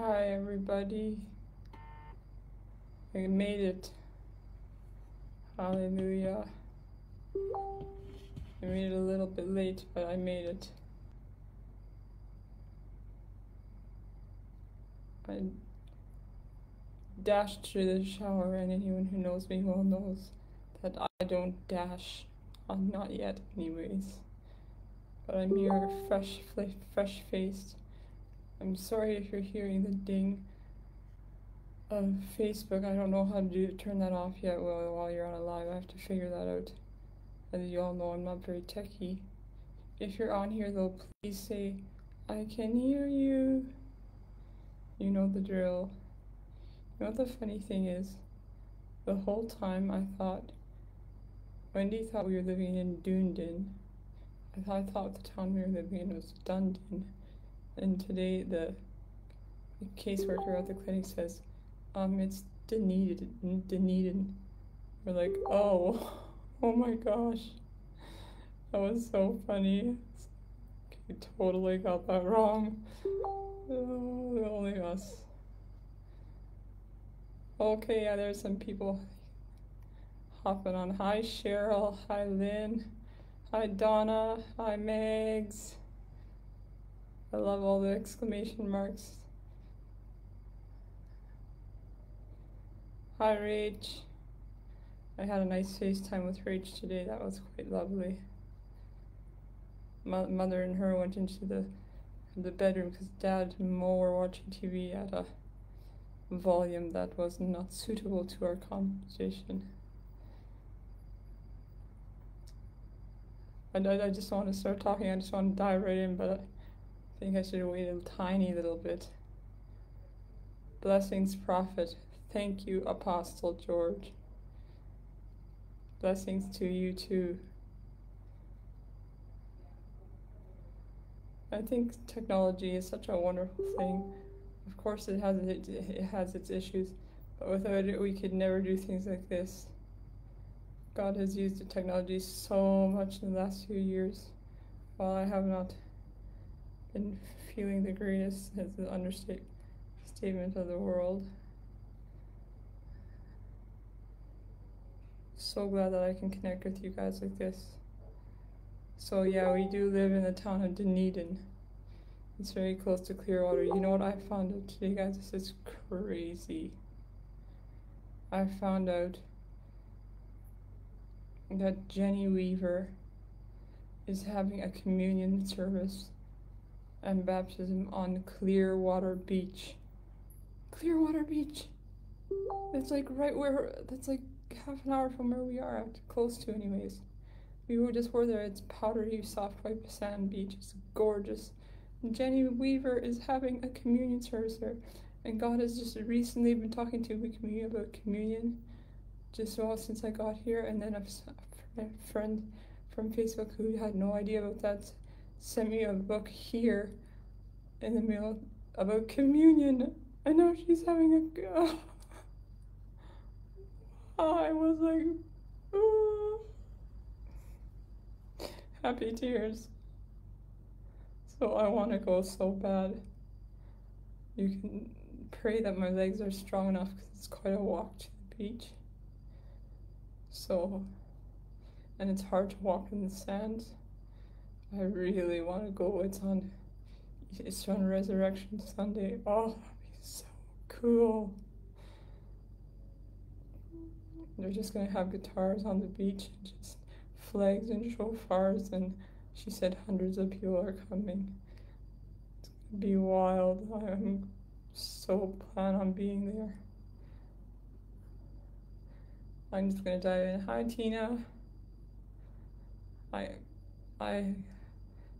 Hi, everybody. I made it. Hallelujah. I made it a little bit late, but I made it. I dashed through the shower, and anyone who knows me well knows that I don't dash. I'm not yet, anyways. But I'm here, fresh, fresh faced. I'm sorry if you're hearing the ding of Facebook. I don't know how to do turn that off yet while, while you're on a live. I have to figure that out. As you all know, I'm not very techy. If you're on here though, please say, I can hear you. You know the drill. You know what the funny thing is? The whole time I thought, Wendy thought we were living in Dunedin. I thought, I thought the town we were living in was Dunedin. And today the caseworker at the clinic says, um, it's Dunedin, Dunedin. We're like, oh, oh my gosh. That was so funny. Okay, totally got that wrong. Oh, only us. Okay, yeah, there's some people hopping on. Hi, Cheryl. Hi, Lynn. Hi, Donna. Hi, Megs. I love all the exclamation marks. Hi, Rach. I had a nice FaceTime with Rach today. That was quite lovely. Mo mother and her went into the the bedroom because Dad and Mo were watching TV at a volume that was not suitable to our conversation. I, I just want to start talking. I just want to dive right in, but I think I should wait a tiny little bit. Blessings, Prophet. Thank you, Apostle George. Blessings to you too. I think technology is such a wonderful thing. Of course, it has it, it has its issues, but without it, we could never do things like this. God has used the technology so much in the last few years, while I have not been feeling the greatest as the understatement of the world. So glad that I can connect with you guys like this. So yeah, we do live in the town of Dunedin. It's very close to Clearwater. You know what I found out today, guys? This is crazy. I found out that Jenny Weaver is having a communion service and baptism on Clearwater Beach. Clearwater Beach. That's like right where that's like half an hour from where we are close to anyways. We were just were there. It's powdery, soft white sand beach. It's gorgeous. And Jenny Weaver is having a communion service there, and God has just recently been talking to me about communion just well since I got here, and then a friend from Facebook who had no idea about that sent me a book here in the mail about communion, and now she's having a. I was like, happy tears. So I want to go so bad. You can pray that my legs are strong enough because it's quite a walk to the beach. So, and it's hard to walk in the sand. I really want to go. It's on, it's on Resurrection Sunday. Oh, that'd be so cool. They're just gonna have guitars on the beach and just flags and shofars, and she said hundreds of people are coming. It's gonna be wild. I'm so plan on being there. I'm just gonna dive in. Hi, Tina. I, I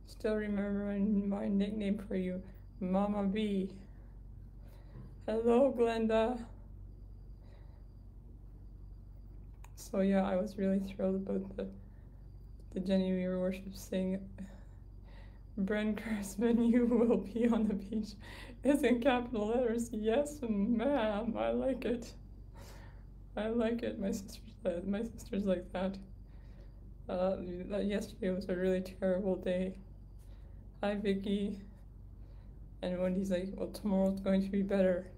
still remember my, nickname for you, Mama B. Hello, Glenda. So yeah, I was really thrilled about the the Jenny Weaver worship saying Bren Kursman, you will be on the beach is in capital letters. Yes, ma'am. I like it. I like it. My sister's my sister's like that. Uh, yesterday was a really terrible day. Hi, Vicky. And Wendy's like, well, tomorrow's going to be better.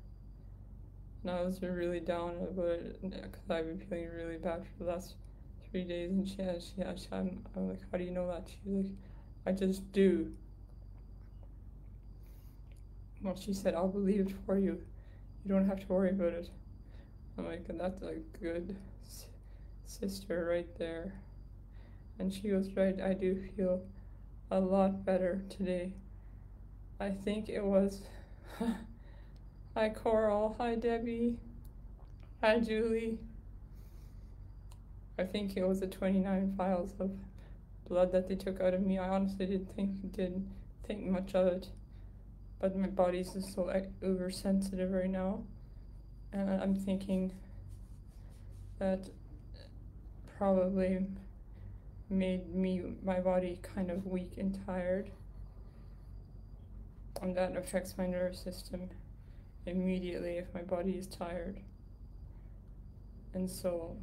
And I was really down about it because I've been feeling really bad for the last three days. And she, she, she I'm, I'm like, how do you know that? She's like, I just do. Well, she said, I'll believe it for you. You don't have to worry about it. I'm like, that's a good sister right there. And she was right, I do feel a lot better today. I think it was. hi, Coral. Hi, Debbie. Hi, Julie. I think it was the 29 vials of blood that they took out of me. I honestly didn't think didn't think much of it, but my body's just so oversensitive right now, and I'm thinking that probably made me my body kind of weak and tired and that affects my nervous system immediately if my body is tired. And so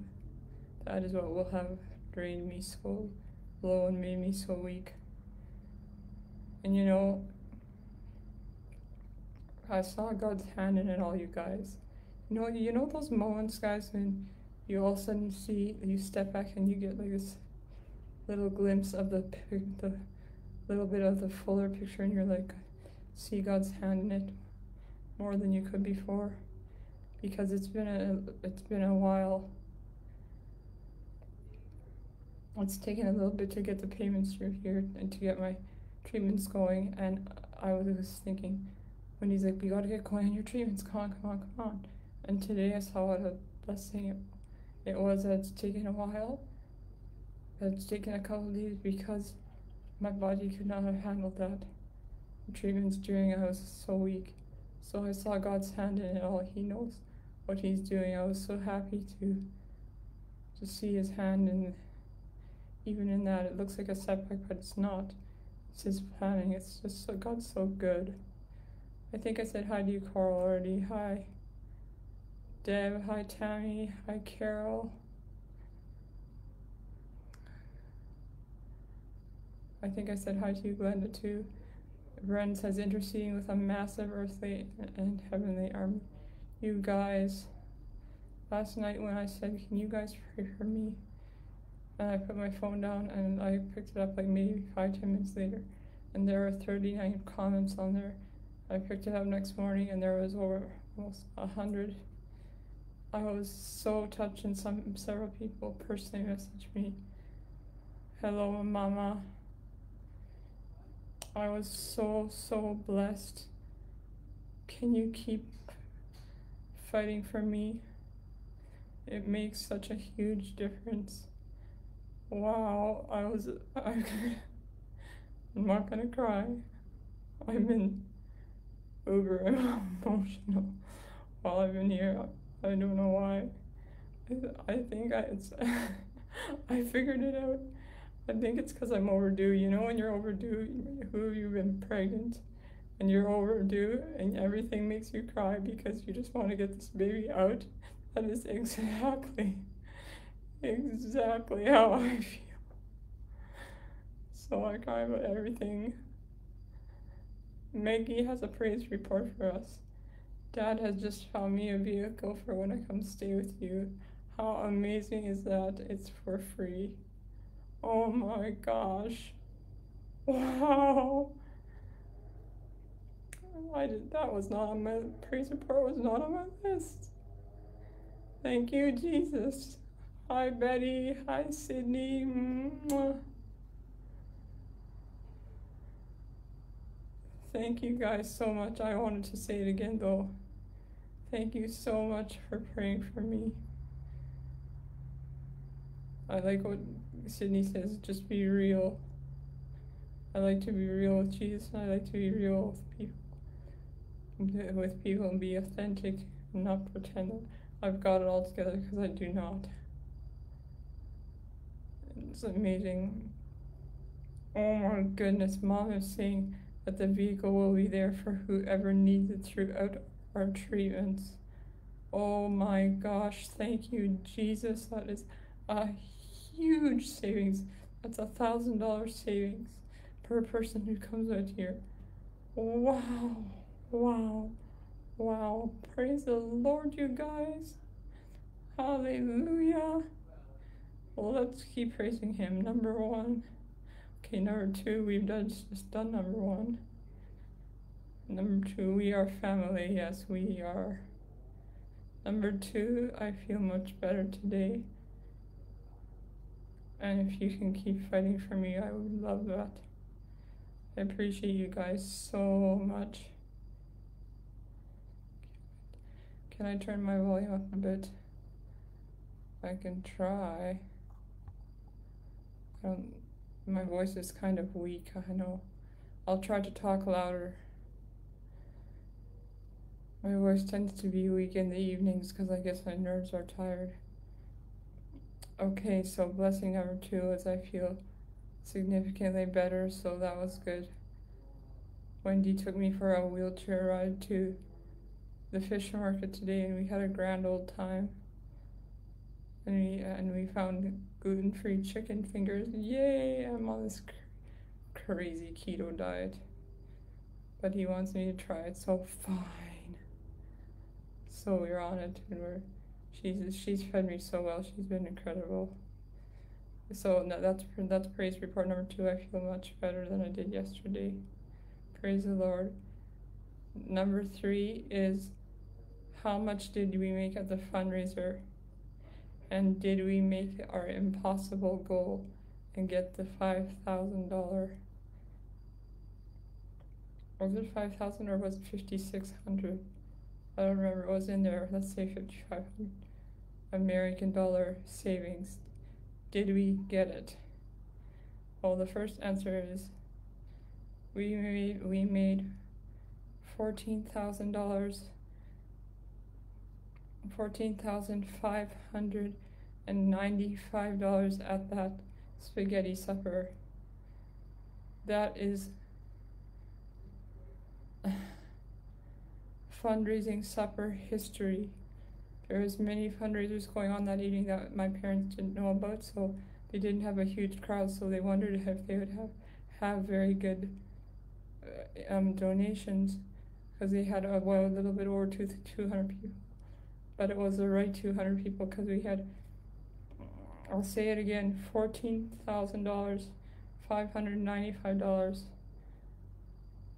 that is what will have drained me so low and made me so weak. And you know, I saw God's hand in it all, you guys. You know, you know those moments, guys, when you all of a sudden see, you step back and you get like this little glimpse of the the little bit of the fuller picture, and you're like, see God's hand in it more than you could before because it's been a it's been a while. It's taken a little bit to get the payments through here and to get my treatments going and I was thinking when he's like, We gotta get going on your treatments, come on, come on, come on. And today I saw what a blessing it, it was it's taken a while. It's taken a couple days because my body could not have handled that treatments during I was so weak. So I saw God's hand in it all. He knows what he's doing. I was so happy to to see his hand and even in that it looks like a setback, but it's not. It's his planning. It's just so God's so good. I think I said hi to you, Carl, already. Hi. Deb, hi Tammy, hi Carol. I think I said hi to you, Glenda, too. Ren says, interceding with a massive earthly and heavenly army. You guys, last night when I said, Can you guys pray for me? And I put my phone down and I picked it up like maybe five, ten minutes later. And there were 39 comments on there. I picked it up next morning and there was over almost a hundred. I was so touched and some several people personally messaged me. Hello mama. I was so, so blessed. Can you keep fighting for me? It makes such a huge difference. Wow, I was. I'm not gonna cry. I've been uber emotional while I've been here. I don't know why. I, I think I, it's. I figured it out. I think it's because I'm overdue. You know, when you're overdue, who you've been pregnant and you're overdue and everything makes you cry because you just want to get this baby out. That is exactly, exactly how I feel. So I cry about everything. Maggie has a praise report for us. Dad has just found me a vehicle for when I come stay with you. How amazing is that? It's for free. Oh my gosh. Wow. I did that was not on my praise report was not on my list. Thank you, Jesus. Hi Betty. Hi Sydney. Mwah. Thank you guys so much. I wanted to say it again though. Thank you so much for praying for me. I like what Sydney says, just be real. I like to be real with Jesus. I like to be real with people, with people, and be authentic and not pretend that I've got it all together because I do not. It's amazing. Oh my goodness, Mom is saying that the vehicle will be there for whoever needs it throughout our treatments. Oh my gosh, thank you, Jesus. That is a huge savings. That's a thousand dollar savings per person who comes out here. Wow, wow, wow. Praise the Lord, you guys. Hallelujah. Let's keep praising Him. Number one. Okay, number two, we've done, just done number one. Number two, we are family. Yes, we are. Number two, I feel much better today. And if you can keep fighting for me, I would love that. I appreciate you guys so much. Can I turn my volume up a bit? I can try. I don't, my voice is kind of weak, I know. I'll try to talk louder. My voice tends to be weak in the evenings because I guess my nerves are tired. Okay, so blessing number two is I feel significantly better, so that was good. Wendy took me for a wheelchair ride to the fish market today, and we had a grand old time. And we and we found gluten-free chicken fingers. Yay! I'm on this cr- crazy keto diet, but he wants me to try it, so fine. So we're on it, and we're she's she's fed me so well. She's been incredible. So no, that's that's praise report number two. I feel much better than I did yesterday. Praise the Lord. Number three is how much did we make at the fundraiser? And did we make our impossible goal and get the five thousand dollar? Was it five thousand or was it fifty six hundred? I don't remember. It was in there. Let's say fifty five hundred American dollar savings. Did we get it? Well, the first answer is we made we made fourteen thousand dollars fourteen thousand five hundred and ninety five dollars at that spaghetti supper. That is fundraising supper history. There was many fundraisers going on that evening that my parents didn't know about, so they didn't have a huge crowd. So they wondered if they would have have very good uh, um, donations because they had a, well, a little bit over two, 200 people. But it was the right 200 people because we had, I'll say it again, $14,000, $595.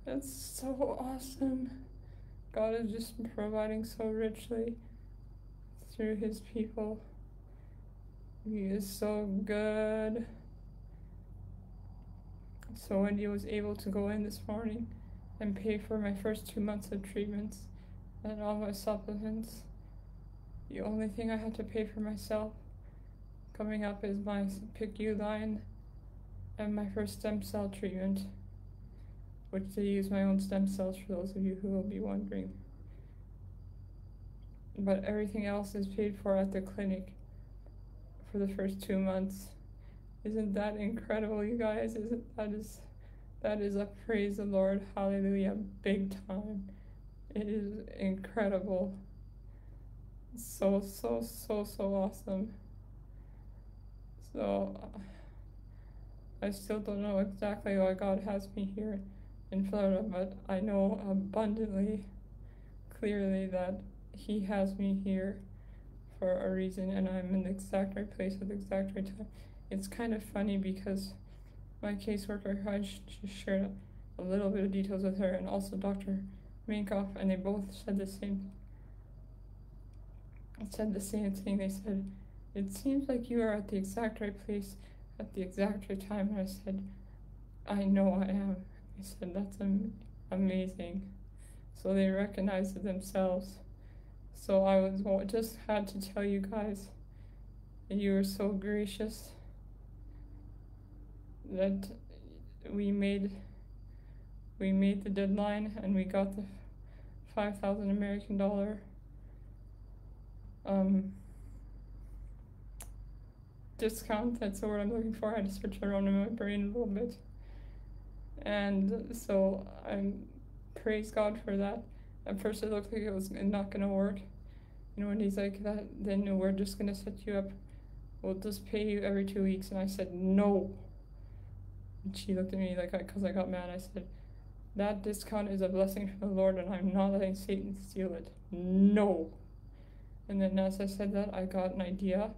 That's so awesome. God is just providing so richly through his people. He is so good. So Wendy was able to go in this morning and pay for my first two months of treatments and all my supplements. The only thing I had to pay for myself coming up is my PICC line and my first stem cell treatment, which they use my own stem cells for those of you who will be wondering. But everything else is paid for at the clinic for the first two months. Isn't that incredible, you guys? Isn't that is that is a praise the Lord, hallelujah, big time. It is incredible. So so so so awesome. So I still don't know exactly why God has me here in Florida, but I know abundantly clearly that He has me here for a reason, and I'm in the exact right place at the exact right time it's kind of funny because my caseworker, I just shared a little bit of details with her, and also Dr. Minkoff, and they both said the same. Said the same thing. They said, "It seems like you are at the exact right place at the exact right time." And I said, "I know I am." I said, "That's am- amazing." So they recognized it themselves. So I was well, just had to tell you guys you were so gracious that we made we made the deadline and we got the 5000 American dollar um, discount. That's the word I'm looking for. I had to search around in my brain a little bit. And so I praise God for that at first it looked like it was not gonna work you know and he's like that then we're just gonna set you up we'll just pay you every two weeks and I said no and she looked at me like, because I got mad. I said, That discount is a blessing from the Lord, and I'm not letting Satan steal it. No. And then as I said that, I got an idea.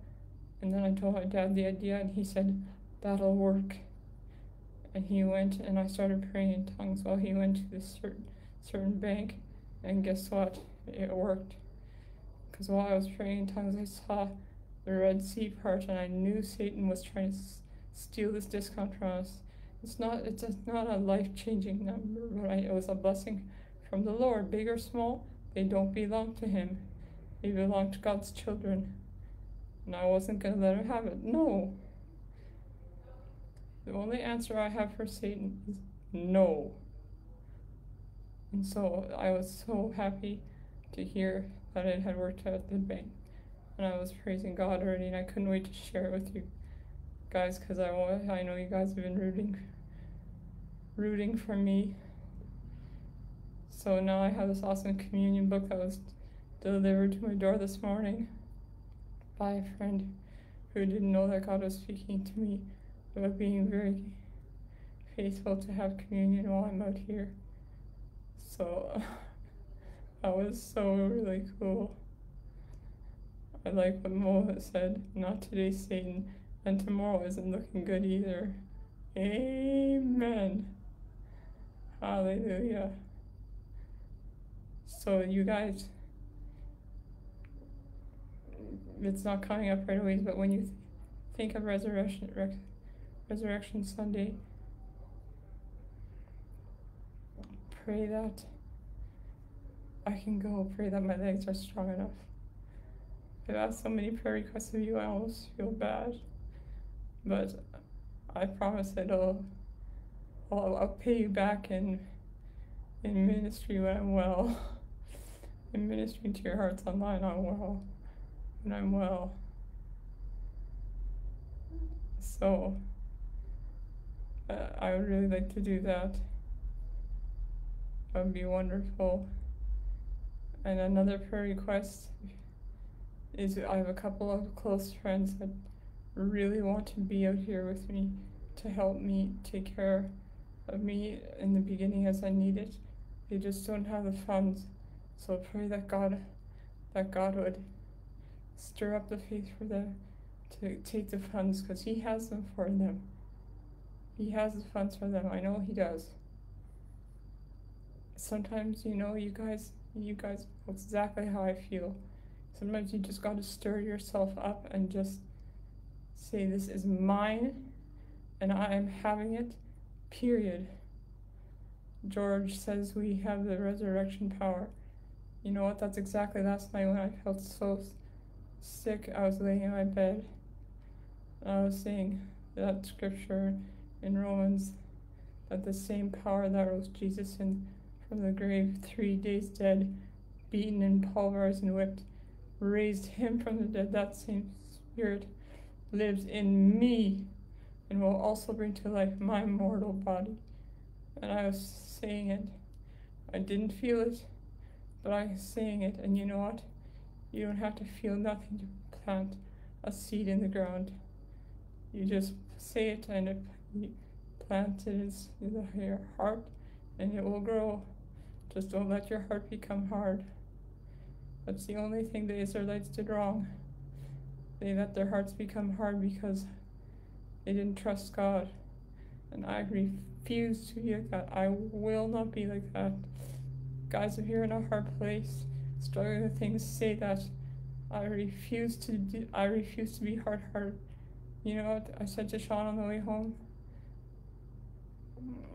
And then I told my dad the idea, and he said, That'll work. And he went, and I started praying in tongues while he went to this certain, certain bank. And guess what? It worked. Because while I was praying in tongues, I saw the Red Sea part, and I knew Satan was trying to steal this discount from us. It's not. It's not a life-changing number, but I, it was a blessing from the Lord, big or small. They don't belong to Him. They belong to God's children. And I wasn't gonna let him have it. No. The only answer I have for Satan is no. And so I was so happy to hear that it had worked out at the bank. And I was praising God already, and I couldn't wait to share it with you guys because I, I know you guys have been rooting, rooting for me. So now I have this awesome communion book that was delivered to my door this morning by a friend who didn't know that God was speaking to me about being very faithful to have communion while I'm out here. So that was so really cool. I like what Mo said, not today, Satan, and tomorrow isn't looking good either. Amen. Hallelujah. So, you guys, it's not coming up right away, but when you th- think of Resurrection, Rec- Resurrection Sunday, pray that I can go, pray that my legs are strong enough. I've asked so many prayer requests of you, I almost feel bad. But I promise that I'll, I'll, pay you back in, in ministry when I'm well. in ministering to your hearts online, I'm well. When I'm well. So, uh, I would really like to do that. That would be wonderful. And another prayer request is I have a couple of close friends that really want to be out here with me to help me take care of me in the beginning as I need it. They just don't have the funds. So pray that God that God would stir up the faith for them to take the funds because he has them for them. He has the funds for them. I know he does. Sometimes, you know, you guys you guys know exactly how I feel. Sometimes you just got to stir yourself up and just say, This is mine and I am having it, period. George says we have the resurrection power. You know what? That's exactly last night when I felt so sick. I was laying in my bed. And I was saying that scripture in Romans that the same power that rose Jesus in from the grave, three days dead, beaten and pulverized and whipped, raised him from the dead. That same spirit lives in me and will also bring to life my mortal body. And I was saying it. I didn't feel it, but I was saying it. And you know what? You don't have to feel nothing to plant a seed in the ground. You just say it and it, you plant it in your heart and it will grow. Just don't let your heart become hard. That's the only thing the Israelites did wrong. They let their hearts become hard because they didn't trust God. And I refuse to be like that. I will not be like that. Guys, if you're in a hard place, struggling with things, say that. I refuse to do, I refuse to be hard hearted. You know what I said to Sean on the way home?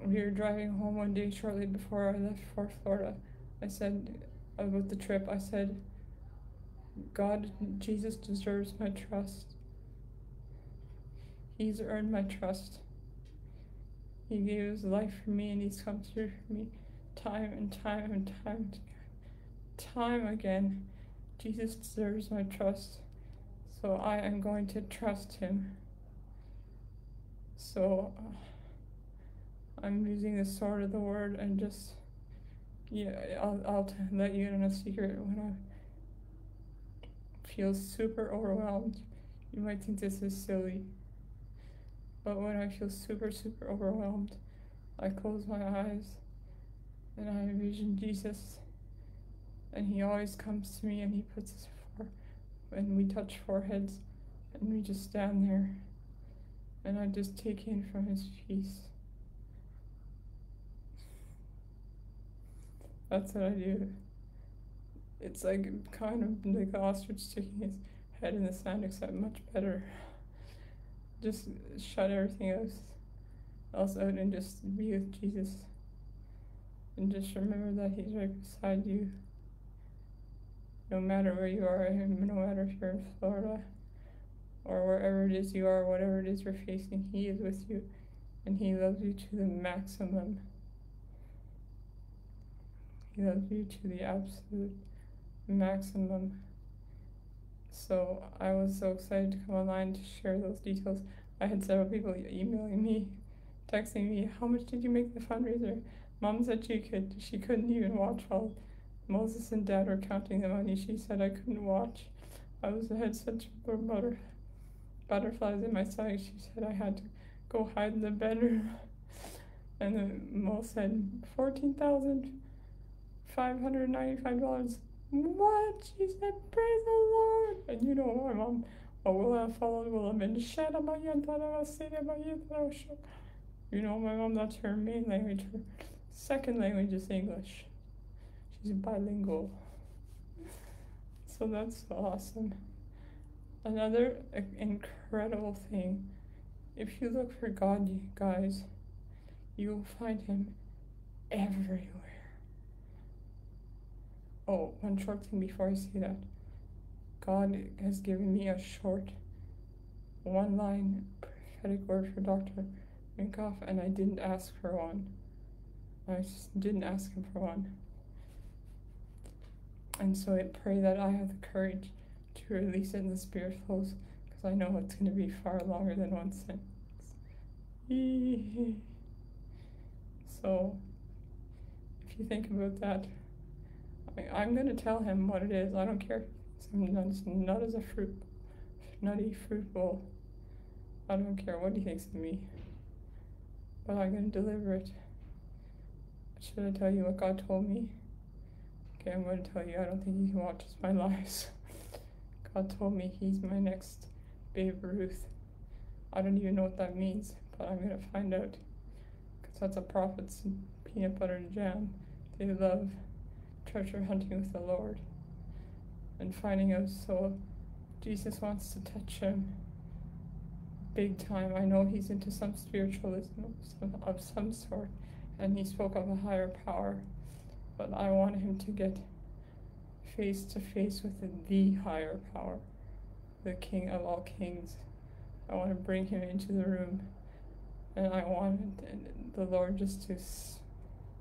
We were driving home one day shortly before I left for Florida. I said about the trip, I said, God, Jesus deserves my trust. He's earned my trust. He gave his life for me and he's come through for me time and time and time and time again. Jesus deserves my trust. So I am going to trust him. So uh, I'm using the sword of the word and just yeah, I'll I'll let you in a secret when I feel super overwhelmed. You might think this is silly. But when I feel super, super overwhelmed, I close my eyes and I envision Jesus, and He always comes to me and He puts His fore, and we touch foreheads, and we just stand there, and I just take in from His peace. That's what I do. It's like kind of like an ostrich sticking his head in the sand, except much better. Just shut everything else, else out and just be with Jesus. And just remember that He's right beside you. No matter where you are, no matter if you're in Florida or wherever it is you are, whatever it is you're facing, He is with you and He loves you to the maximum. He loves you to the absolute maximum. So I was so excited to come online to share those details. I had several people emailing me, texting me, "How much did you make the fundraiser?" Mom said she could. She couldn't even watch while Moses and Dad were counting the money. She said I couldn't watch. I was I had such butter, butterflies in my stomach. She said I had to go hide in the bedroom. And then Mo said fourteen thousand five hundred ninety-five dollars. What? She said, Praise the Lord. And you know my mom, oh, will have followed will have been You know my mom, that's her main language. Her second language is English. She's bilingual. So that's awesome. Another uh, incredible thing, if you look for God, you guys, you'll find Him everywhere. Oh, one short thing before I say that. God has given me a short, one line prophetic word for Dr. Minkoff, and I didn't ask for one. I just didn't ask him for one. And so I pray that I have the courage to release it in the spirit flows because I know it's going to be far longer than one sentence. So, if you think about that, I, am going to tell him what it is. I don't care. It's nut as a fruit, nutty fruit bowl. I don't care what he thinks of me. But I'm going to deliver it. Should I tell you what God told me? Okay, I'm going to tell you. I don't think he watches my lives. God told me he's my next Babe Ruth. I don't even know what that means, but I'm going to find out. Because that's a prophet's peanut butter and jam. They love treasure hunting with the Lord and finding out. So Jesus wants to touch him big time. I know he's into some spiritualism of some sort, and he spoke of a higher power, but I want him to get face to face with the higher power, the King of all kings. I want to bring him into the room, and I want the Lord just to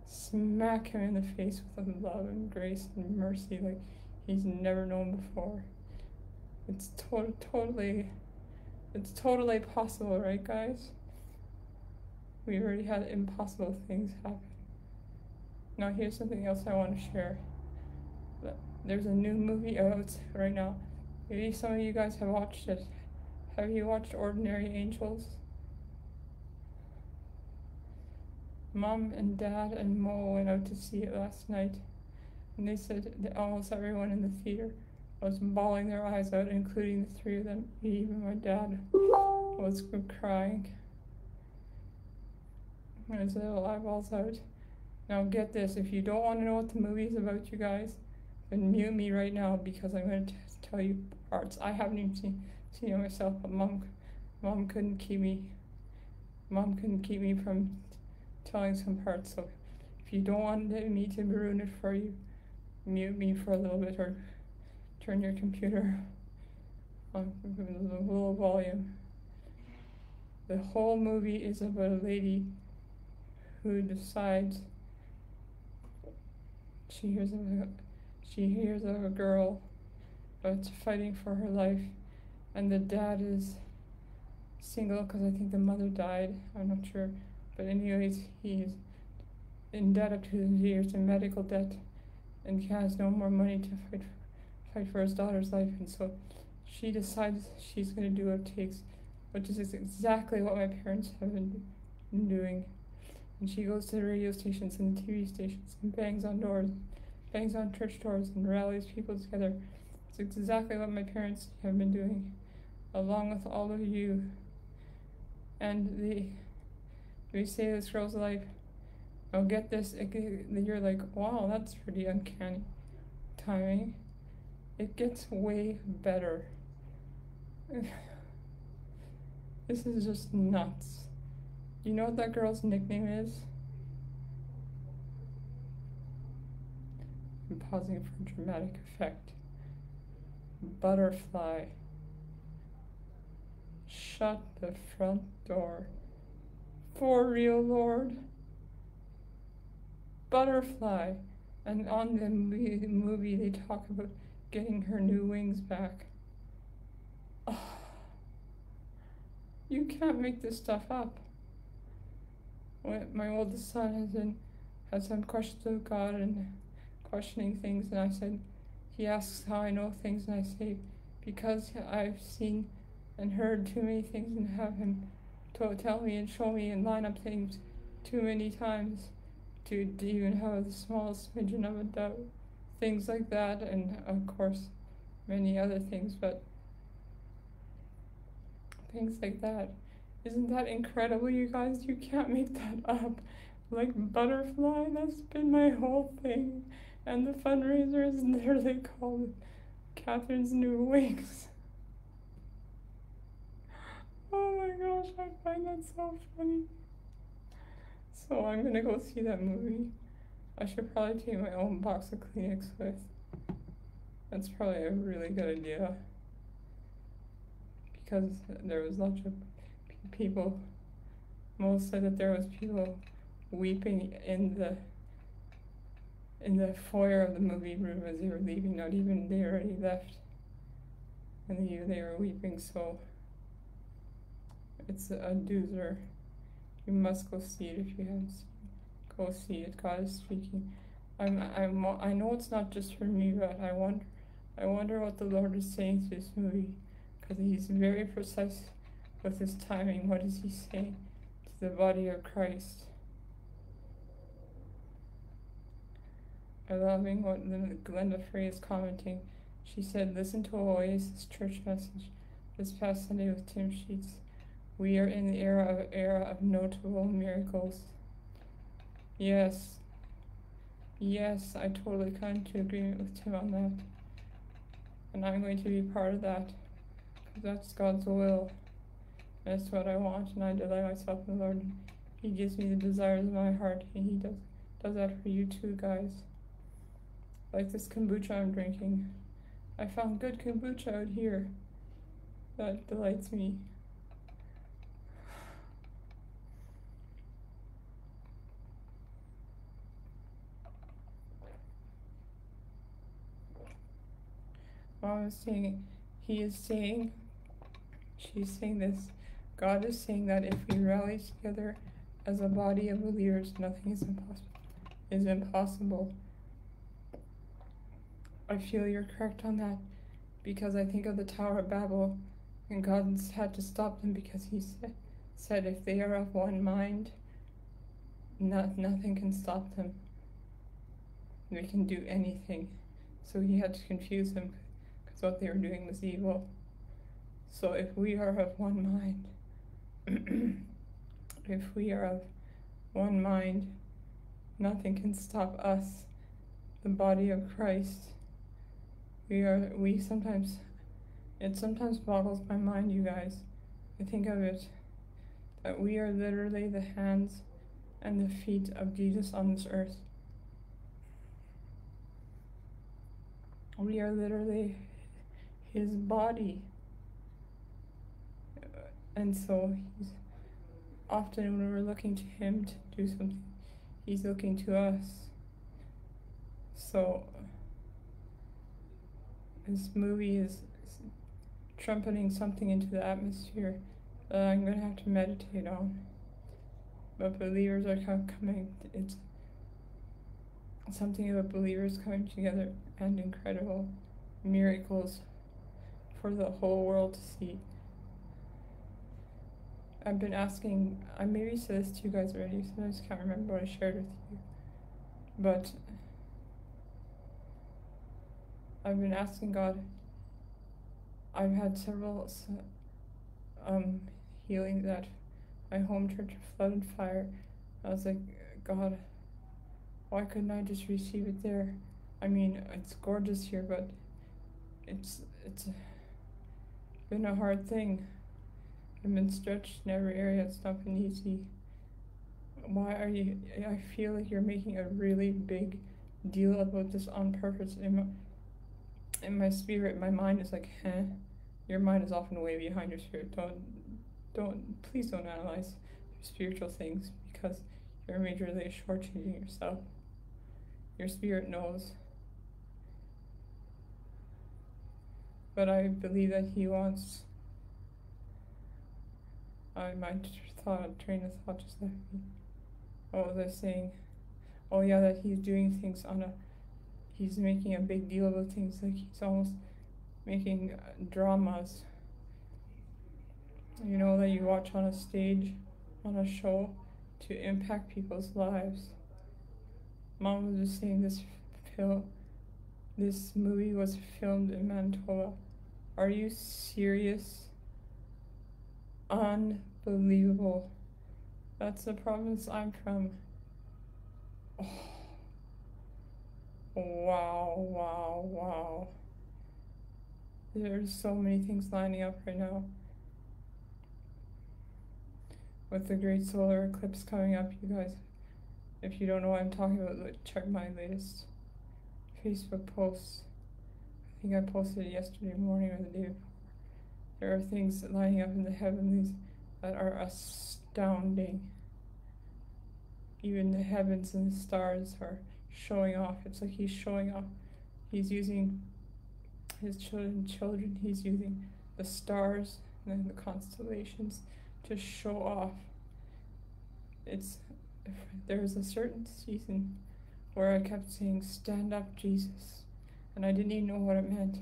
smack him in the face with a love and grace and mercy like he's never known before. It's to- totally, it's totally possible, right, guys? We already had impossible things happen. Now, here's something else I want to share. There's a new movie out right now. Maybe some of you guys have watched it. Have you watched Ordinary Angels? Mom and Dad and Mo went out to see it last night, and they said that almost everyone in the theater was bawling their eyes out, including the three of them. Even my dad was crying. His little eyeballs out. Now get this, if you don't want to know what the movie is about, you guys, then mute me right now because I'm going to tell you parts. I haven't even seen, seen it myself, but mom, mom couldn't keep me, mom couldn't keep me from telling some parts. So if you don't want me to ruin it for you, mute me for a little bit or turn your computer on a little volume. The whole movie is about a lady who decides she hears a, she hears of a girl that's fighting for her life, and the dad is single because I think the mother died. I'm not sure. But anyways, he's in debt up to his ears in medical debt, and he has no more money to fight fight for his daughter's life, and so she decides she's going to do what it takes, which is exactly what my parents have been doing. And she goes to the radio stations and the TV stations and bangs on doors, bangs on church doors, and rallies people together. It's exactly what my parents have been doing, along with all of you. And the we say this girl's life. Oh, get this. You're like, wow, that's pretty uncanny timing. It gets way better. this is just nuts. You know what that girl's nickname is? I'm pausing for dramatic effect. Butterfly. Shut the front door. For real, Lord. Butterfly. And on the movie, they talk about getting her new wings back. Oh, you can't make this stuff up. My oldest son has been has some questions of God and questioning things, and I said, he asks how I know things, and I say, because I've seen and heard too many things and have him to tell me and show me and line up things too many times to, even have the smallest smidgen of a doubt. Things like that, and of course, many other things, but things like that. Isn't that incredible, you guys? You can't make that up. Like butterfly, that's been my whole thing. And the fundraiser is literally called Catherine's New Wings. Oh my gosh, I find that so funny. So I'm gonna go see that movie. I should probably take my own box of Kleenex with. That's probably a really good idea. Because there was lots of people, most said that there was people weeping in the in the foyer of the movie room as they were leaving, not even they already left. And they, they were weeping, so it's a doozer. You must go see it if you haven't. Go see it. God is speaking. I'm, I'm, I know it's not just for me, but I wonder, I wonder what the Lord is saying to this movie, because He's very precise with His timing. What is He saying to the body of Christ? I loving what Glenda Frey is commenting. She said, "Listen to Oasis church message this past Sunday with Tim Sheets." We are in the era of era of notable miracles. Yes. Yes, I totally come to agreement with Tim on that. And I'm going to be part of that. Because that's God's will. That's what I want, and I delight myself in the Lord. He gives me the desires of my heart, and He does does that for you too, guys. Like this kombucha I'm drinking. I found good kombucha out here that delights me. Mom is saying, he is saying, she's saying this. God is saying that if we rally together as a body of believers, nothing is impossible. Is impossible. I feel you're correct on that because I think of the Tower of Babel and God had to stop them because he said, said if they are of one mind, not, nothing can stop them. They can do anything. So he had to confuse them what they were doing was evil. So if we are of one mind, if we are of one mind, nothing can stop us, the body of Christ. We are, we sometimes, it sometimes boggles my mind, you guys. I think of it that we are literally the hands and the feet of Jesus on this earth. We are literally his body. And so he's often when we're looking to him to do something, he's looking to us. So this movie is trumpeting something into the atmosphere that I'm going to have to meditate on. But believers are coming, it's something about believers coming together and incredible miracles for the whole world to see. I've been asking, I maybe said this to you guys already, so I just can't remember what I shared with you. But I've been asking God. I've had several um, healings at my home church, flooded fire. I was like, God, why couldn't I just receive it there? I mean, it's gorgeous here, but it's it's been a hard thing. I've been stretched in every area. It's not been easy. Why are you? I feel like you're making a really big deal about this on purpose. In my, in my spirit, my mind is like, huh? Your mind is often way behind your spirit. Don't, don't, please don't analyze spiritual things because you're majorly shortchanging yourself. Your spirit knows. But I believe that He wants I my thought train of thought just left me. Was I saying? Oh yeah, that he's doing things on a he's making a big deal about things like he's almost making uh, dramas. You know that you watch on a stage, on a show, to impact people's lives. Mom was just saying this film, this movie was filmed in Manitoba. Are you serious? Unbelievable. That's the province I'm from. Oh. Wow, wow, wow. There's so many things lining up right now. With the great solar eclipse coming up, you guys, if you don't know what I'm talking about, check my latest Facebook posts. I think I posted yesterday morning or the day before. There are things lining up in the heavens that are astounding. Even the heavens and the stars are showing off. It's like he's showing off. He's using his children, children. He's using the stars and the constellations to show off. It's there's a certain season where I kept saying, "Stand up, Jesus," and I didn't even know what it meant.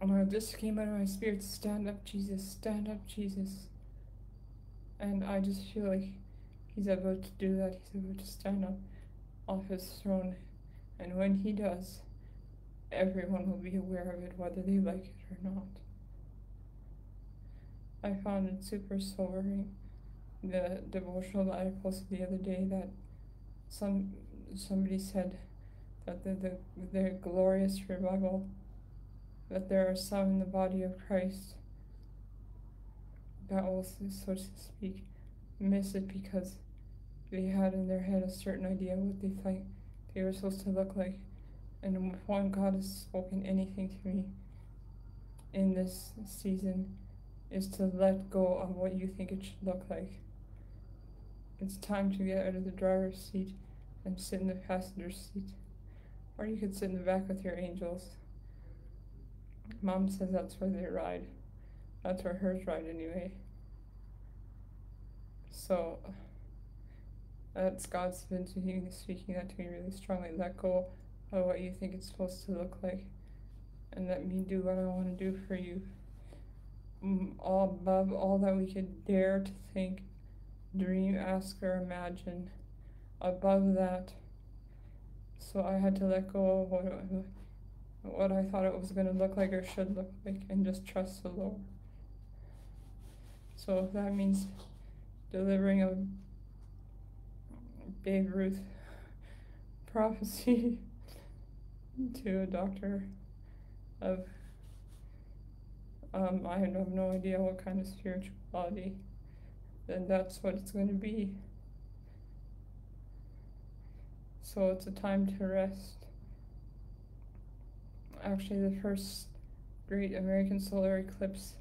And this came out of my spirit stand up, Jesus, stand up, Jesus. And I just feel like he's about to do that. He's about to stand up off his throne. And when he does, everyone will be aware of it, whether they like it or not. I found it super sobering. The devotional that I posted the other day that some somebody said that the, the, the glorious revival that there are some in the body of Christ that will, so to speak, miss it because they had in their head a certain idea what they think they were supposed to look like. And when God has spoken anything to me in this season, is to let go of what you think it should look like. It's time to get out of the driver's seat and sit in the passenger seat. Or you could sit in the back with your angels. Mom says that's where they ride. That's where hers ride anyway. So that's God's been speaking, speaking that to me really strongly. Let go of what you think it's supposed to look like, and let me do what I want to do for you. Mm, all above all that we could dare to think, dream, ask, or imagine. Above that. So I had to let go of what what I thought it was going to look like or should look like and just trust the Lord. So that means delivering a Babe Ruth prophecy to a doctor of um, I have no idea what kind of spirituality, then that's what it's going to be. So it's a time to rest actually the first great American solar eclipse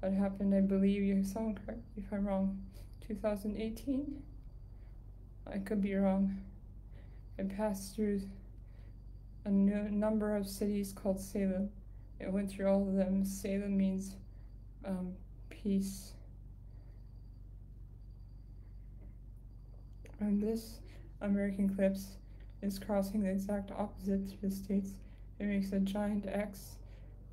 that happened, I believe you sound correct if I'm wrong, 2018? I could be wrong. It passed through a number of cities called Salem. It went through all of them. Salem means um, peace. And this American eclipse is crossing the exact opposite to the states it makes a giant X,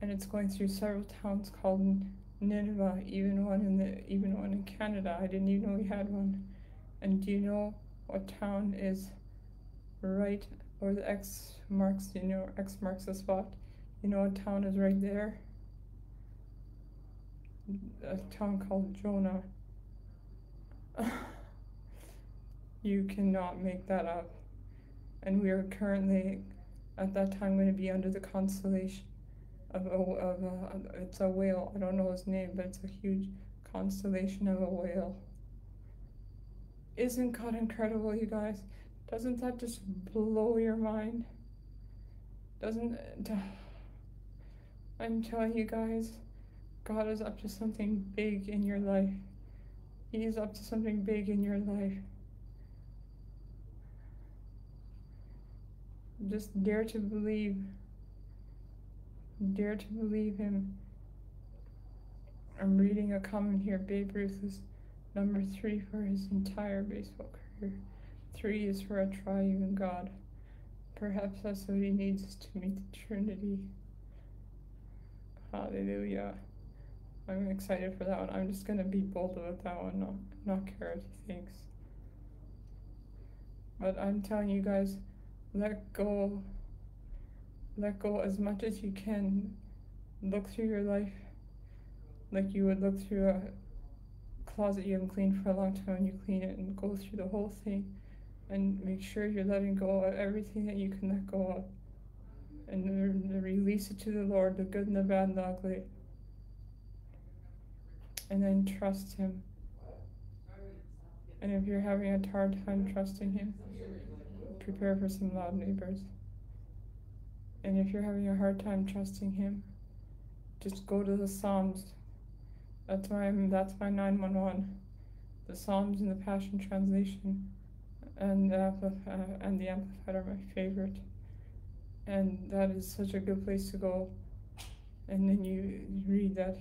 and it's going through several towns called Nineveh, even one in the even one in Canada. I didn't even know we had one. And do you know what town is right or the X marks you know X marks the spot? You know what town is right there? A town called Jonah. you cannot make that up. And we are currently at that time going to be under the constellation of a, of a, it's a whale. I don't know his name, but it's a huge constellation of a whale. Isn't God incredible, you guys? Doesn't that just blow your mind? Doesn't? I'm telling you guys, God is up to something big in your life. He is up to something big in your life. Just dare to believe. Dare to believe him. I'm reading a comment here. Babe Ruth is number three for his entire baseball career. Three is for a triune God. Perhaps that's what he needs to meet the Trinity. Hallelujah. I'm excited for that one. I'm just gonna be bold about that one, not not care what he thinks. But I'm telling you guys, let go let go as much as you can look through your life like you would look through a closet you haven't cleaned for a long time you clean it and go through the whole thing and make sure you're letting go of everything that you can let go of and release it to the Lord, the good and the bad and the ugly. And then trust Him. And if you're having a hard time trusting Him, prepare for some loud neighbors. And if you're having a hard time trusting Him, just go to the Psalms. That's my that's my 911. The Psalms in the Passion Translation and the, uh, and the Amplified are my favorite. And that is such a good place to go. And then you read that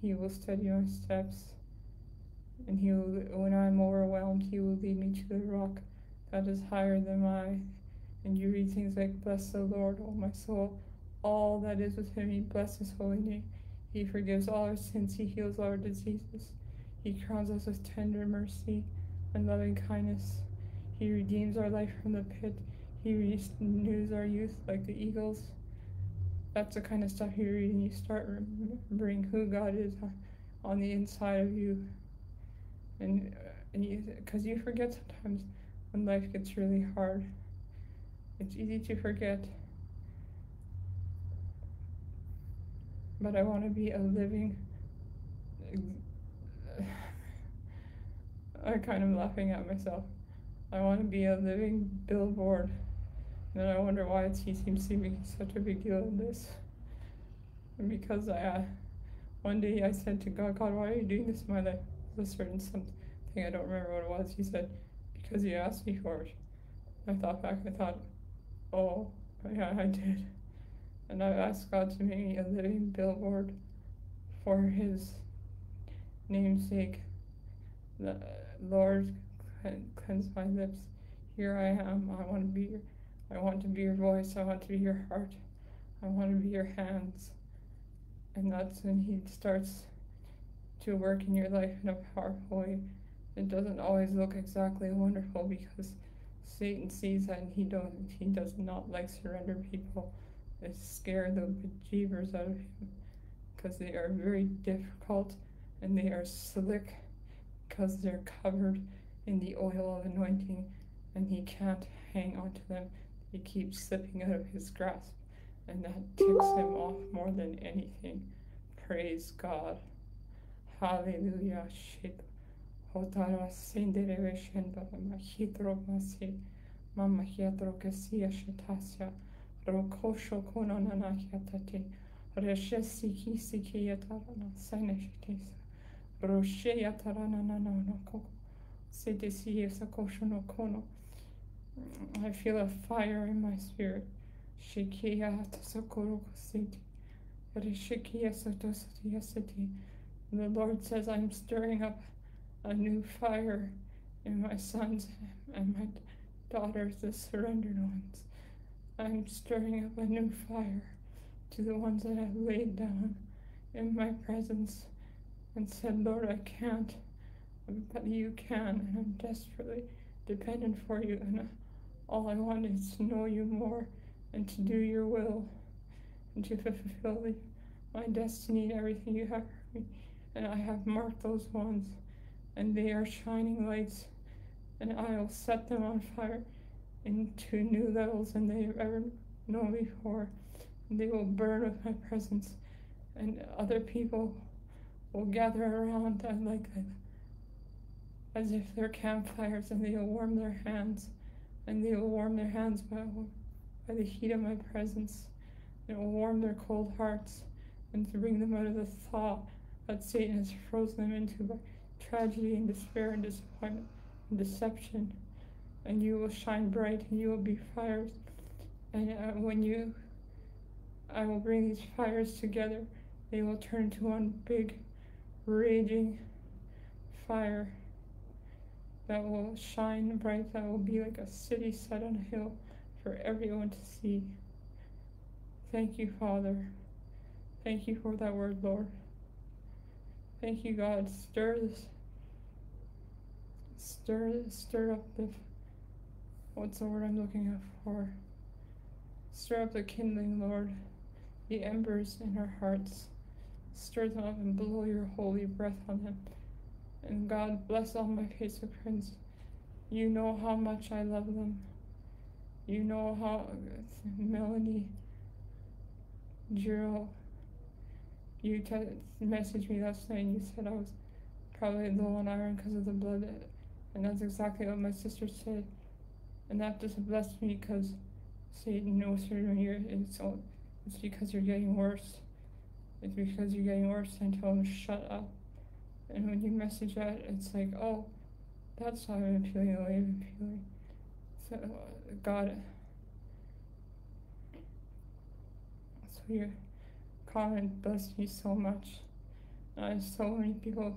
He will steady my steps and he will, when I'm overwhelmed, he will lead me to the rock that is higher than I. And you read things like, Bless the Lord, O my soul, all that is within me, bless his holy name. He forgives all our sins, he heals all our diseases. He crowns us with tender mercy and loving kindness. He redeems our life from the pit. He renews our youth like the eagles. That's the kind of stuff you read and you start remembering who God is uh, on the inside of you and and you because you forget sometimes when life gets really hard. It's easy to forget. But i want to be a living i'm kind of laughing at myself. I want to be a living billboard. And i wonder why he seems to be such a big deal in this. And because i uh, one day i said to god god why are you doing this in my life a certain something I don't remember what it was. He said, because you asked me for it. I thought back, I thought, oh, yeah, I did. And I asked God to make me a living billboard for His namesake. The Lord, cleanse my lips. Here I am. I want to be your, I want to be your voice. I want to be your heart. I want to be your hands. And that's when He starts to work in your life in a powerful way. It doesn't always look exactly wonderful because Satan sees that and he don't he does not like surrender people. They scare the bejeebers out of him because they are very difficult and they are slick because they're covered in the oil of anointing and he can't hang on to them. He keeps slipping out of his grasp and that ticks him off more than anything. Praise God. Hallelujah. Hotara sendere veshendo ma hitro masi mama hiatro kasia shatasya rokosho kono nana hiatati reshesi kisi ki yatarana sane shatisa roshe yatarana nana no koko sedesi yesa kosho no kono I feel a fire in my spirit. Shikia tasakoro kositi. Rishikia sotosati yasati. The Lord says, I'm stirring up a new fire in my sons and my daughters, the surrendered ones. I'm stirring up a new fire to the ones that have laid down in my presence and said, Lord, I can't, but you can, and I'm desperately dependent for you, and all I want is to know you more and to do your will and to fulfill my destiny and everything you have. And I have marked those ones, and they are shining lights, and I will set them on fire into new levels than they have ever known before. And they will burn with my presence, and other people will gather around and like as if they're campfires, and they will warm their hands, and they will warm their hands by, by the heat of my presence. It will warm their cold hearts and bring them out of the thought that Satan has frozen them into tragedy and despair and disappointment and deception. And you will shine bright and you will be fires. And uh, when you, I will bring these fires together, they will turn into one big, raging fire that will shine bright, that will be like a city set on a hill for everyone to see. Thank you, Father. Thank you for that word, Lord. Thank you, God. Stir this. Stir, stir up the. What's the word I'm looking for? Stir up the kindling, Lord, the embers in our hearts. Stir them up and blow your holy breath on them. And God, bless all my Facebook friends. You know how much I love them. You know how Melanie, Jiro, you t- messaged me last night and you said I was probably low on iron because of the blood, and that's exactly what my sister said. And that just blessed me because Satan knows you're it's all, it's because you're getting worse. It's because you're getting worse. And tell him shut up. And when you message that, it's like, oh, that's how I'm feeling the way I'm feeling. So, uh, God. So your comment blessed you so much. Uh, so many people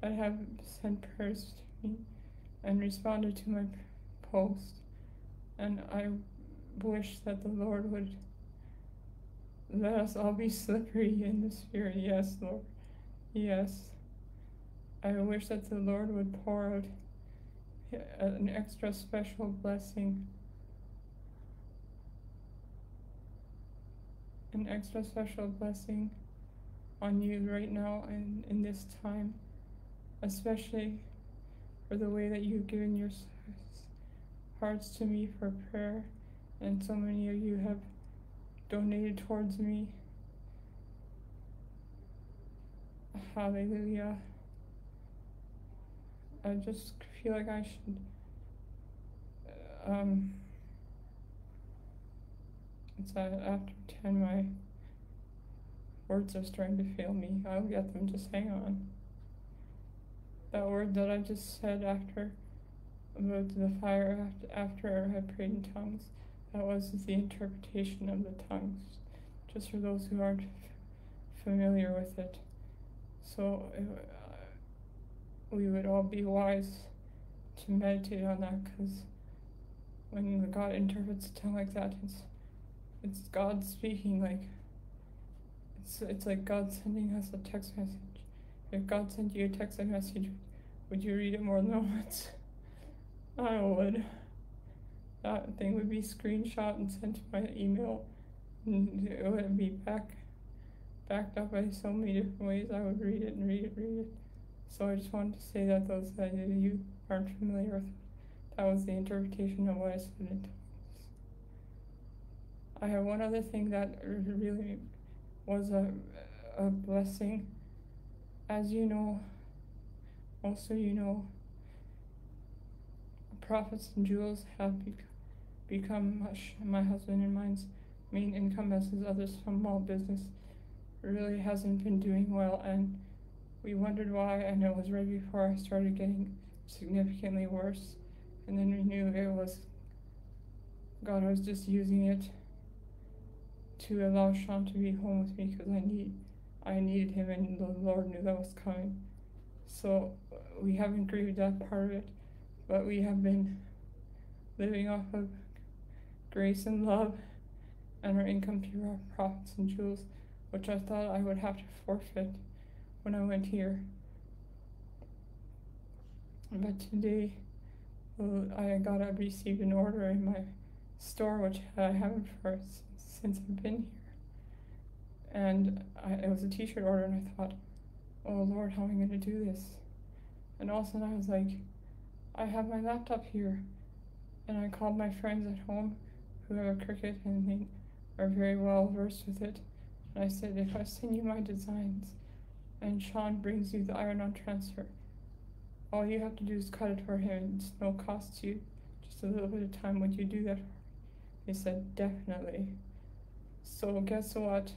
that have sent prayers to me and responded to my post. And I wish that the Lord would let us all be slippery in the Spirit. Yes, Lord. Yes. I wish that the Lord would pour out an extra special blessing, an extra special blessing on you right now and in this time, especially for the way that you've given your hearts to me for prayer, and so many of you have donated towards me. Hallelujah. I just feel like I should um it's uh, after 10 my words are starting to fail me. I'll get them just hang on. That word that i just said after about the fire after i prayed in tongues that was the interpretation of the tongues just for those who aren't familiar with it. So uh, we would all be wise to meditate on that because when God interprets a tongue like that, it's it's God speaking like it's it's like God sending us a text message. If God sent you a text message, would you read it more than once? I would. That thing would be screenshot and sent to my email, and it would be back backed up by so many different ways. I would read it and read it, read it. So I just wanted to say that those that you aren't familiar with, that was the interpretation of what I said. I have one other thing that really was a, a blessing. As you know, also you know, Prophets and Jewels have bec- become much my husband and mine's main income as his other small business really hasn't been doing well and we wondered why, and it was right before I started getting significantly worse. And then we knew it was God I was just using it to allow Sean to be home with me because I need I needed him, and the Lord knew that was coming. So uh, we haven't grieved that part of it, but we have been living off of grace and love, and our income through our Prophets and Jewels which I thought I would have to forfeit when I went here. But today, uh, I got a received an order in my store, which I haven't for since I've been here. And I, it was a T-shirt order, and I thought, "Oh Lord, how am I going to do this?" And all of a sudden, I was like, "I have my laptop here," and I called my friends at home who have a Cricut, and they are very well versed with it. And I said, "If I send you my designs, and Sean brings you the iron-on transfer." all you have to do is cut it for him. It's no cost to you. Just a little bit of time. Would you do that? He said, definitely. So guess what?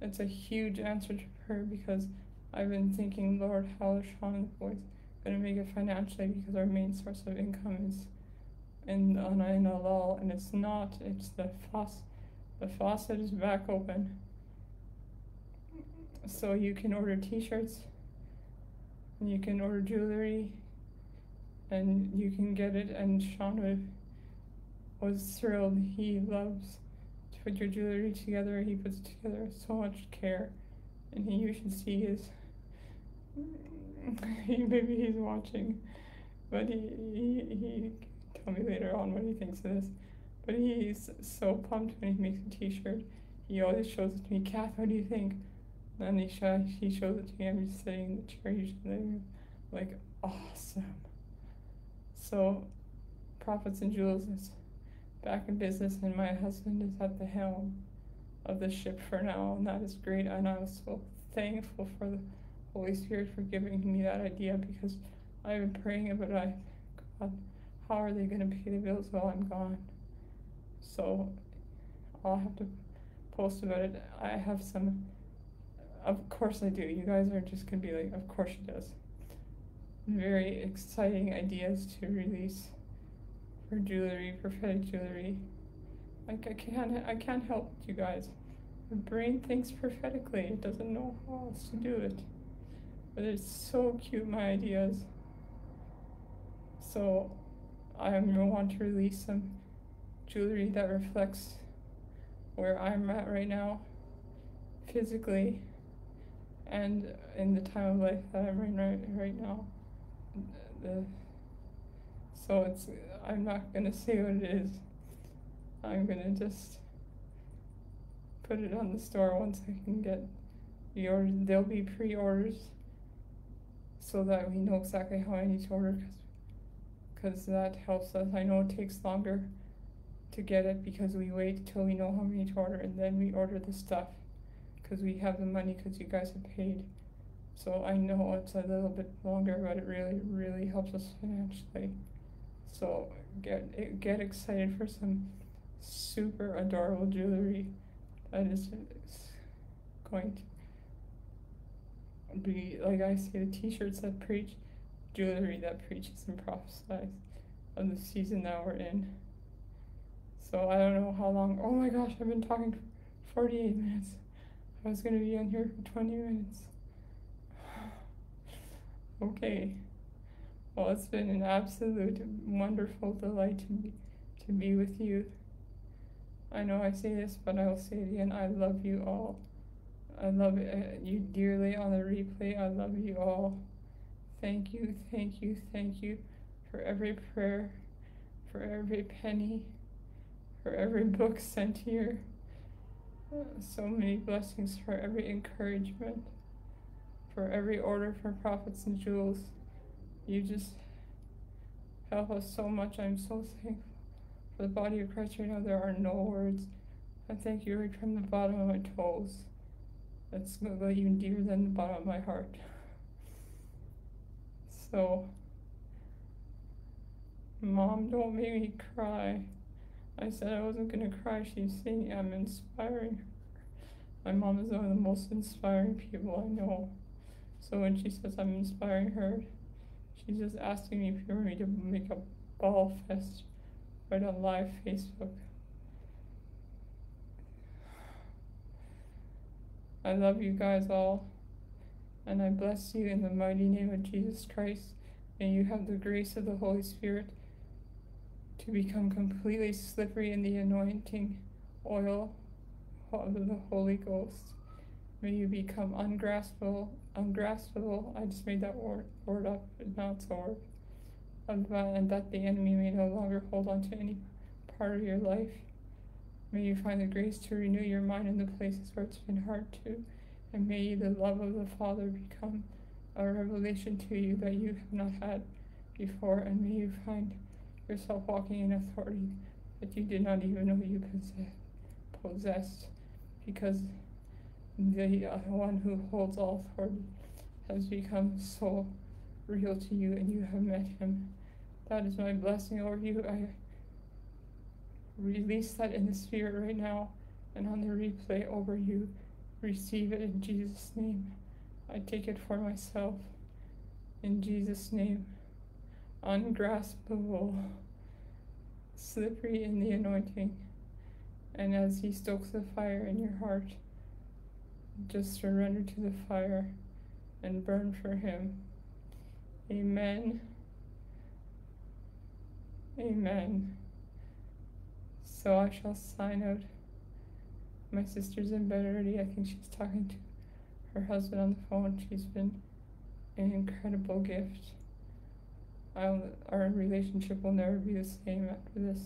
It's a huge answer to her because I've been thinking, Lord, how is Sean and the boys going to make it financially because our main source of income is in on in a lull, and it's not. It's the faucet. The faucet is back open. So you can order T-shirts and you can order jewelry and you can get it and Sean was thrilled. He loves put your jewelry together. He puts together so much care and he you should see his maybe he's watching but he, he he tell me later on what he thinks of this. But he's so pumped when he makes a t-shirt. He always shows it to me, Kath, what do you think? And he, show, he shows it to me. I'm just sitting in the chair usually, like, awesome. So, Prophets and Jewels is back in business, and my husband is at the helm of the ship for now, and that is great. And I'm so thankful for the Holy Spirit for giving me that idea because I've been praying about it. God, how are they going to pay the bills while I'm gone? So, I'll have to post about it. I have some of course I do. You guys are just gonna be like, of course she does. Very exciting ideas to release for jewelry, prophetic jewelry. Like I can't, I can't help you guys. My brain thinks prophetically. It doesn't know how else to do it. But it's so cute, my ideas. So I want to release some jewelry that reflects where I'm at right now, physically and in the time of life that I'm in right, right now. The, so it's I'm not gonna say what it is. I'm gonna just put it on the store once I can get order. There'll be pre-orders so that we know exactly how need to order because that helps us. I know it takes longer to get it because we wait till we know how many to order and then we order the stuff because we have the money because you guys have paid. So I know it's a little bit longer, but it really, really helps us financially. So get get excited for some super adorable jewelry that is going to be like I say the t-shirts that preach, jewelry that preaches and prophesies of the season that we're in. So I don't know how long. Oh my gosh, I've been talking for 48 minutes. I was going to be on here for 20 minutes. okay. Well, it's been an absolute wonderful delight to be, to be with you. I know I say this, but I will say it again. I love you all. I love uh, you dearly on the replay. I love you all. Thank you, thank you, thank you for every prayer, for every penny, for every book sent here so many blessings for every encouragement, for every order for prophets and jewels. You just help us so much. I'm so thankful for the body of Christ right now. There are no words. I thank you right from the bottom of my toes. That's even deeper than the bottom of my heart. So, Mom, don't make me cry. I said I wasn't gonna cry. She's saying I'm inspiring her. My mom is one of the most inspiring people I know. So when she says I'm inspiring her, she's just asking me if you want me to make a ball fest right on live Facebook. I love you guys all, and I bless you in the mighty name of Jesus Christ. and you have the grace of the Holy Spirit to become completely slippery in the anointing oil of the Holy Ghost. May you become ungraspable, ungraspable. I just made that word, word up, now it's a word. And that the enemy may no longer hold on to any part of your life. May you find the grace to renew your mind in the places where it's been hard to. And may the love of the Father become a revelation to you that you have not had before. And may you find yourself walking in authority that you did not even know you possessed. Because the uh, one who holds all authority has become so real to you and you have met him. That is my blessing over you. I release that in the spirit right now and on the replay over you. Receive it in Jesus' name. I take it for myself in Jesus' name. Ungraspable, slippery in the anointing. And as He stokes the fire in your heart, just surrender to the fire and burn for Him. Amen. Amen. So I shall sign out. My sister's in bed already. I think she's talking to her husband on the phone. She's been an incredible gift. I'll, our relationship will never be the same after this.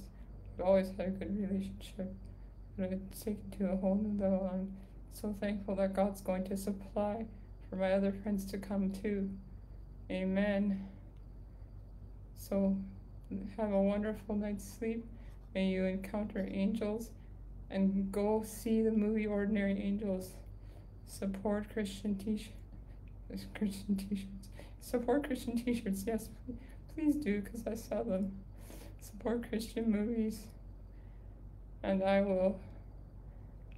We've always had a good relationship, but it's taken to a whole new level. I'm so thankful that God's going to supply for my other friends to come too. Amen. So have a wonderful night's sleep. May you encounter angels and go see the movie Ordinary Angels. Support Christian t-shirts. Christian t-shirts. Support Christian t-shirts. Yes, please do because I sell them. Support Christian movies. And I will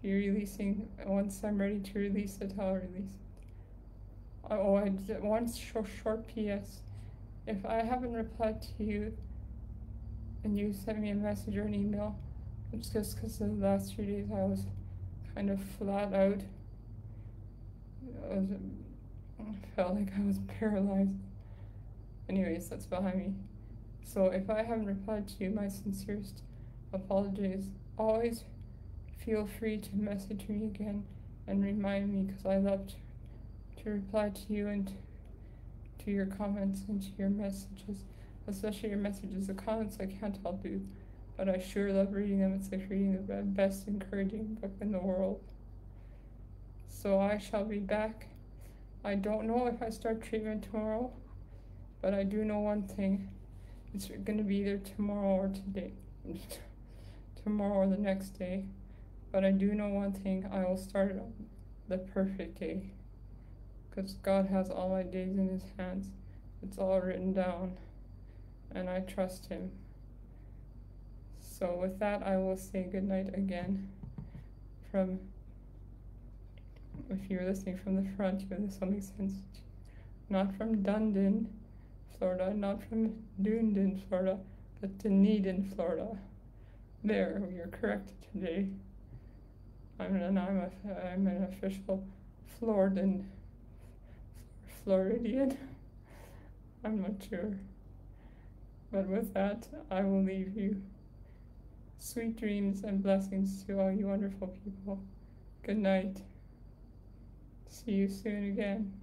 be releasing once I'm ready to release it. I'll release it. Uh, oh, I did short, short PS. If I haven't replied to you and you sent me a message or an email, it's just because the last few days I was kind of flat out. I, was, I felt like I was paralyzed. Anyways, that's behind me. So if I haven't replied to you, my sincerest apologies. Always feel free to message me again and remind me because I love to, to reply to you and to, to your comments and to your messages especially your messages. The comments I can't all do, but I sure love reading them. It's like reading the best encouraging book in the world. So I shall be back. I don't know if I start treatment tomorrow, but I do know one thing. It's going to be either tomorrow or today. tomorrow or the next day. But I do know one thing. I will start on the perfect day. Because God has all my days in His hands. It's all written down and I trust him. So, with that, I will say goodnight again from, if you're listening from the front, you this will make sense. Not from Dundon, Florida, not from Dunedin, Florida, but Dunedin, Florida. There, you're correct today. I'm an, I'm, a, I'm an official Floridan, Floridian. I'm not sure. But with that, I will leave you. Sweet dreams and blessings to all you wonderful people. Good night. See you soon again.